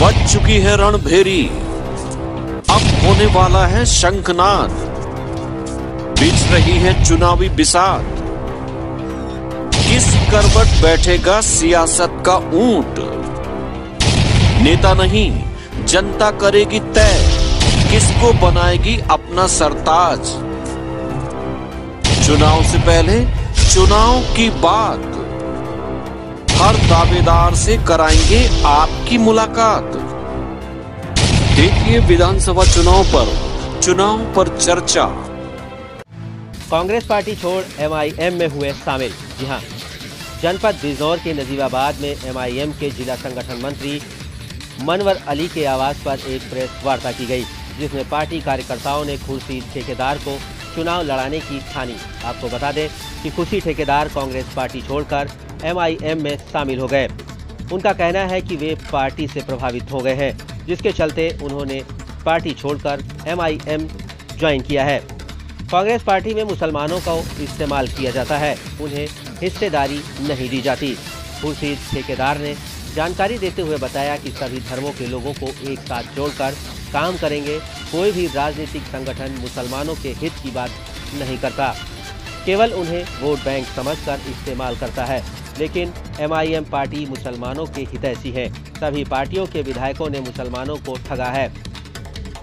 बज चुकी है रणभेरी। अब होने वाला है शंखनाद। बिछ रही है चुनावी बिसात। किस करवट बैठेगा सियासत का ऊँट? नेता नहीं, जनता करेगी तय। किसको बनाएगी अपना सरताज? चुनाव से पहले चुनाव की बात। हर दावेदार से कराएँगे आपकी मुलाकात। देखिए विधानसभा चुनाव पर चुनाव पर चर्चा। कांग्रेस पार्टी छोड़ एमआईएम में हुए शामिल। जी हाँ, जनपद बिजनौर के नजीबाबाद में एमआईएम के जिला संगठन मंत्री मनवर अली के आवास पर एक प्रेस वार्ता की गई, जिसमें पार्टी कार्यकर्ताओं ने खुर्शीद ठेकेदार को चुनाव लड़ाने की ठानी। आपको बता दें कि खुशी ठेकेदार कांग्रेस पार्टी छोड़कर एमआईएम में शामिल हो गए। उनका कहना है कि वे पार्टी से प्रभावित हो गए हैं, जिसके चलते उन्होंने पार्टी छोड़कर एमआईएम ज्वाइन किया है। कांग्रेस पार्टी में मुसलमानों का इस्तेमाल किया जाता है, उन्हें हिस्सेदारी नहीं दी जाती। खुर्शीद ठेकेदार ने जानकारी देते हुए बताया कि सभी धर्मों के लोगों को एक साथ जोड़कर काम करेंगे, कोई भी राजनीतिक संगठन मुसलमानों के हित की बात नहीं करता। केवल उन्हें वोट बैंक समझकर इस्तेमाल करता है। लेकिन एमआईएम पार्टी मुसलमानों के हितैषी है। सभी पार्टियों के विधायकों ने मुसलमानों को ठगा है।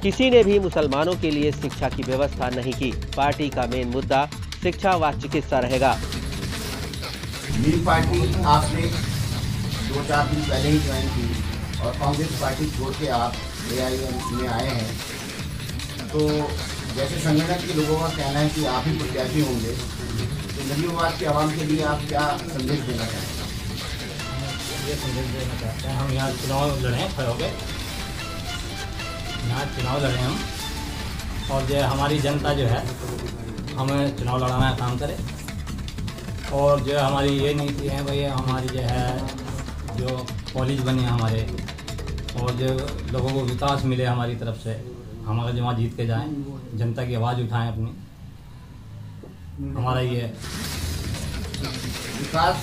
किसी ने भी मुसलमानों के लिए शिक्षा की व्यवस्था नहीं की। पार्टी का मेन मुद्दा शिक्षा व चिकित्सा रहेगा। पार्टी आपने दो चार दिन पहले ही ज्वाइन की और कांग्रेस पार्टी छोड़ के आप ए में आए हैं। तो जैसे संगठन के लोगों का कहना है कि आप ही प्रत्याशी होंगे तो नजीबाबाद के आवाम के लिए आप क्या संदेश देना चाहते हैं ये संदेश देना चाहते हैं। हम यहाँ चुनाव लड़े खड़े हो गए। यहाँ चुनाव लड़े हम। और जो हमारी जनता जो है, हमें चुनाव लड़ाना काम करे। और जो हमारी ये नीति है भाई, हमारी जो है, जो कॉलेज बने हमारे, और जो लोगों को विकास मिले हमारी तरफ़ से हमारा जमा जीत के जाएँ जनता की आवाज़ उठाएँ अपनी। हमारा ये विकास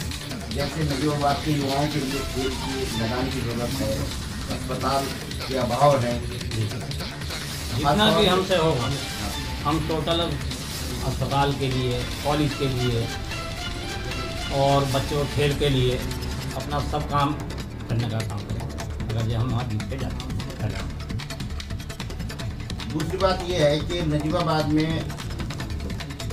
जैसे नजीबाबाद के युवाओं के लिए खेल की लगाने की ज़रूरत है अस्पताल के अभाव है। जितना भी हमसे होगा हम टोटल अस्पताल के लिए कॉलेज के लिए और बच्चों के खेल के लिए अपना सब काम करने का काम करें। अगर ये हम वहाँ जीत के जाते हैं दूसरी बात यह है कि नजीबाबाद में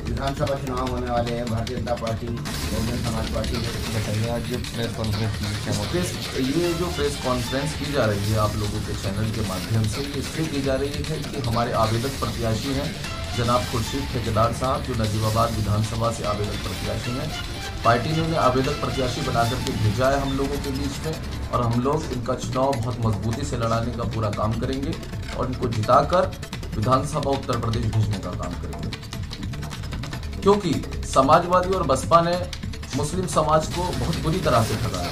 विधानसभा चुनाव होने वाले हैं भारतीय जनता पार्टी बहुजन समाज पार्टी। बताइए आज जो प्रेस कॉन्फ्रेंस की क्या प्रेस ये जो प्रेस कॉन्फ्रेंस की जा रही है आप लोगों के चैनल के माध्यम से ये इसलिए की जा रही है कि हमारे आवेदक प्रत्याशी हैं जनाब खुर्शीद ठेकेदार साहब जो नजीबाबाद विधानसभा से आवेदक प्रत्याशी हैं। पार्टी ने उन्हें आवेदक प्रत्याशी बना करके भेजा है हम लोगों के बीच में और हम लोग इनका चुनाव बहुत मजबूती से लड़ाने का पूरा काम करेंगे और इनको जिताकर विधानसभा उत्तर प्रदेश भेजने का काम करेंगे। क्योंकि समाजवादी और बसपा ने मुस्लिम समाज को बहुत बुरी तरह से ठगाया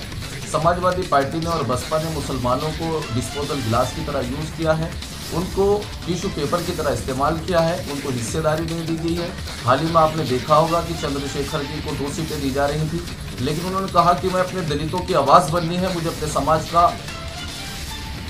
समाजवादी पार्टी ने और बसपा ने मुसलमानों को डिस्पोजल गिलास की तरह यूज़ किया है। उनको टिश्यू पेपर की तरह इस्तेमाल किया है, उनको हिस्सेदारी नहीं दी गई है। हाल ही में आपने देखा होगा कि चंद्रशेखर जी को दो सीटें दी जा रही थी, लेकिन उन्होंने कहा कि मैं अपने दलितों की आवाज़ बननी है, मुझे अपने समाज का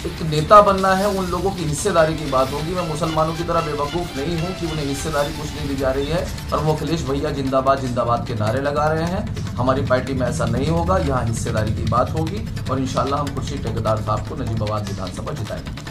एक नेता बनना है, उन लोगों की हिस्सेदारी की बात होगी। मैं मुसलमानों की तरह बेवकूफ़ नहीं हूँ कि उन्हें हिस्सेदारी कुछ नहीं दी जा रही है और वो अखिलेश भैया जिंदाबाद जिंदाबाद के नारे लगा रहे हैं। हमारी पार्टी में ऐसा नहीं होगा, यहाँ हिस्सेदारी की बात होगी, और इंशाल्लाह हम खुर्शी ठेकेदार साहब को नजीबाबाद विधानसभा जिताएँगे।